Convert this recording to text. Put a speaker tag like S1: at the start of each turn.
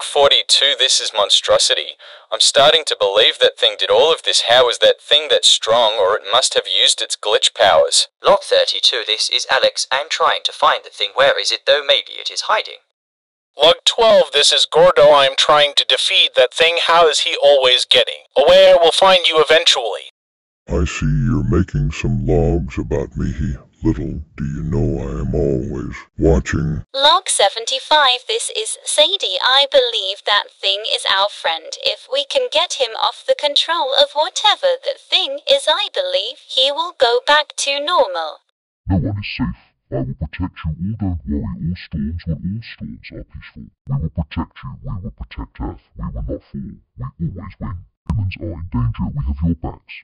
S1: Log 42, this is monstrosity. I'm starting to believe that thing did all of this. How is that thing that strong, or it must have used its glitch powers?
S2: Log 32, this is Alex. I'm trying to find the thing. Where is it though? Maybe it is hiding.
S3: Log 12, this is Gordo. I'm trying to defeat that thing. How is he always getting? Aware will find you eventually.
S4: I see you're making some logs about me. Little do you know I am always watching.
S5: Log 75 This is Sadie. I believe that thing is our friend. If we can get him off the control of whatever that thing is, I believe he will go back to normal.
S4: No one is safe. I will protect you. All don't worry. All storms, when all storms are peaceful. We will protect you. We will protect Earth. We will not fall. We always win. Humans are in danger. We have your backs.